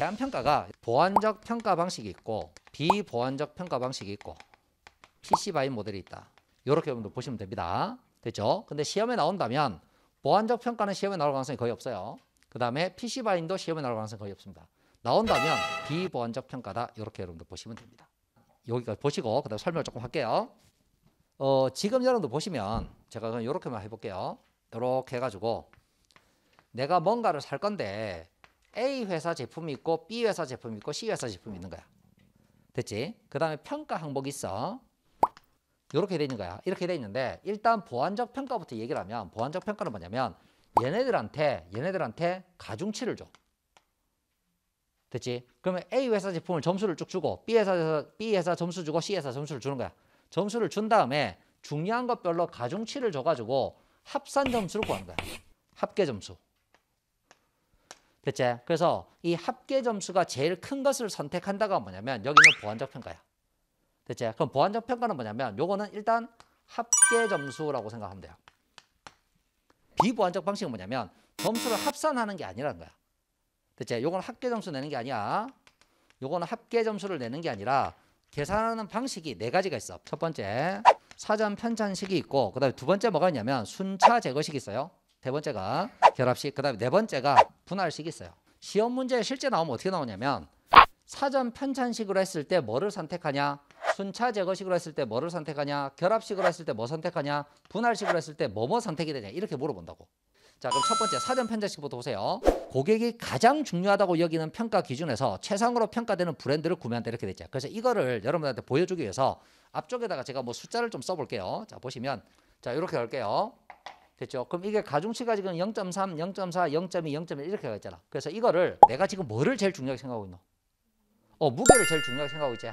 대안평가가 보완적 평가 방식이 있고 비보완적 평가 방식이 있고 PC 바인 모델이 있다. 이렇게 보시면 됩니다. 됐죠? 근데 시험에 나온다면 보완적 평가는 시험에 나올 가능성이 거의 없어요. 그 다음에 PC 바인도 시험에 나올 가능성이 거의 없습니다. 나온다면 비보완적 평가다. 이렇게 여러분들 보시면 됩니다. 여기까지 보시고 그다음 설명을 조금 할게요. 어, 지금 여러분들 보시면 제가 그냥 이렇게만 해볼게요. 이렇게 해가지고 내가 뭔가를 살 건데 A 회사 제품이 있고 B 회사 제품이 있고 C 회사 제품이 있는 거야. 됐지? 그 다음에 평가 항목이 있어. 이렇게 돼 있는 거야. 이렇게 돼 있는데 일단 보완적 평가부터 얘기를 하면 보완적 평가는 뭐냐면 얘네들한테 얘네들한테 가중치를 줘. 됐지? 그러면 A 회사 제품을 점수를 쭉 주고 B 회사 B 회사 점수 주고 C 회사 점수를 주는 거야. 점수를 준 다음에 중요한 것별로 가중치를 줘가지고 합산 점수를 구하는 거야. 합계 점수. 됐지? 그래서 이 합계 점수가 제일 큰 것을 선택한다가 뭐냐면 여기는 보완적 평가야. 됐지? 그럼 보완적 평가는 뭐냐면 요거는 일단 합계 점수라고 생각하면 돼요. 비보완적 방식은 뭐냐면 점수를 합산하는 게 아니라는 거야. 됐지? 요거는 합계 점수 내는 게 아니야. 요거는 합계 점수를 내는 게 아니라 계산하는 방식이 네 가지가 있어. 첫 번째 사전 편찬식이 있고 그다음에 두 번째 뭐가 있냐면 순차 제거식이 있어요. 세 번째가 결합식, 그 다음에 네 번째가 분할식이 있어요. 시험 문제 실제 나오면 어떻게 나오냐면 사전 편찬식으로 했을 때 뭐를 선택하냐? 순차 제거식으로 했을 때 뭐를 선택하냐? 결합식으로 했을 때 뭐 선택하냐? 분할식으로 했을 때 뭐뭐 선택이 되냐? 이렇게 물어본다고. 자, 그럼 첫 번째 사전 편찬식부터 보세요. 고객이 가장 중요하다고 여기는 평가 기준에서 최상으로 평가되는 브랜드를 구매한다 이렇게 되죠. 그래서 이거를 여러분들한테 보여주기 위해서 앞쪽에다가 제가 뭐 숫자를 좀 써볼게요. 자, 보시면 자 이렇게 할게요. 됐죠? 그럼 이게 가중치가 지금 0.3, 0.4, 0.2, 0.1 이렇게 가 있잖아. 그래서 이거를 내가 지금 뭐를 제일 중요하게 생각하고 있노? 어, 무게를 제일 중요하게 생각하고 있지.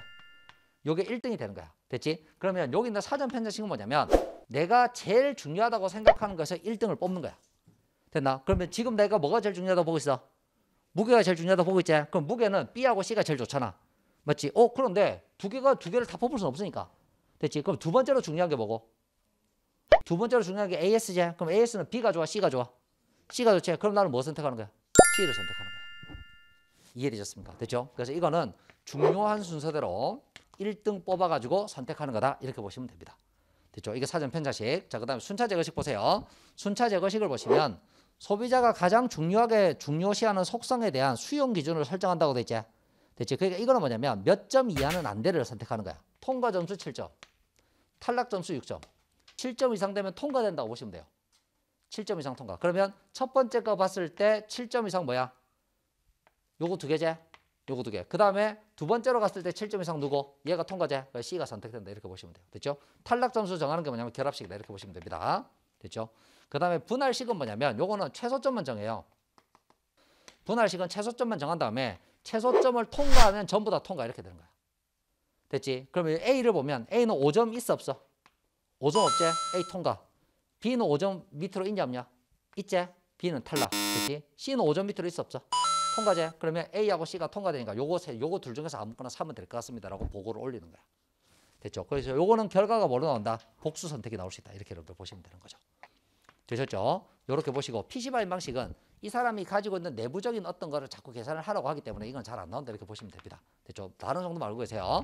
요게 1등이 되는 거야. 됐지? 그러면 여기 있는 사전 편찬식은 뭐냐면 내가 제일 중요하다고 생각하는 것에 1등을 뽑는 거야. 됐나? 그러면 지금 내가 뭐가 제일 중요하다고 보고 있어? 무게가 제일 중요하다고 보고 있지? 그럼 무게는 B하고 C가 제일 좋잖아. 맞지? 어, 그런데 두 개가 두 개를 다 뽑을 수는 없으니까. 됐지? 그럼 두 번째로 중요한 게 뭐고? 두 번째로 중요한 게 AS지. 그럼 AS는 B가 좋아, C가 좋아? C가 좋지. 그럼 나는 뭐 선택하는 거야? C를 선택하는 거야. 이해되셨습니까? 됐죠? 그래서 이거는 중요한 순서대로 1등 뽑아가지고 선택하는 거다. 이렇게 보시면 됩니다. 됐죠? 이게 사전 편차식. 자, 그 다음에 순차 제거식 보세요. 순차 제거식을 보시면 소비자가 가장 중요하게 중요시하는 속성에 대한 수용 기준을 설정한다고 돼 있지. 됐지? 그러니까 이거는 뭐냐면 몇 점 이하는 안 돼를 선택하는 거야. 통과 점수 7점, 탈락 점수 6점. 7점 이상 되면 통과된다고 보시면 돼요. 7점 이상 통과. 그러면 첫 번째 거 봤을 때 7점 이상 뭐야? 요거 두 개제? 요거 두 개. 그 다음에 두 번째로 갔을 때 7점 이상 누구? 얘가 통과제? C가 선택된다. 이렇게 보시면 돼요. 됐죠? 탈락 점수 정하는 게 뭐냐면 결합식이다. 이렇게 보시면 됩니다. 됐죠? 그 다음에 분할식은 뭐냐면 요거는 최소점만 정해요. 분할식은 최소점만 정한 다음에 최소점을 통과하면 전부 다 통과 이렇게 되는 거야. 됐지? 그러면 A를 보면 A는 5점 있어 없어? 5점 없지? A 통과. B는 5점 밑으로 있냐 없냐? 있지? B는 탈락. 됐지? C는 5점 밑으로 있어 없어? 통과제. 그러면 A하고 C가 통과되니까 요거 세, 요거 둘 중에서 아무거나 사면 될 것 같습니다라고 보고를 올리는 거야. 됐죠? 그래서 요거는 결과가 뭐로 나온다? 복수 선택이 나올 수 있다. 이렇게 여러분들 보시면 되는 거죠. 되셨죠? 이렇게 보시고 PC바인 방식은 이 사람이 가지고 있는 내부적인 어떤 거를 자꾸 계산을 하라고 하기 때문에 이건 잘 안 나온다 이렇게 보시면 됩니다. 됐죠? 다른 정도 알고 계세요.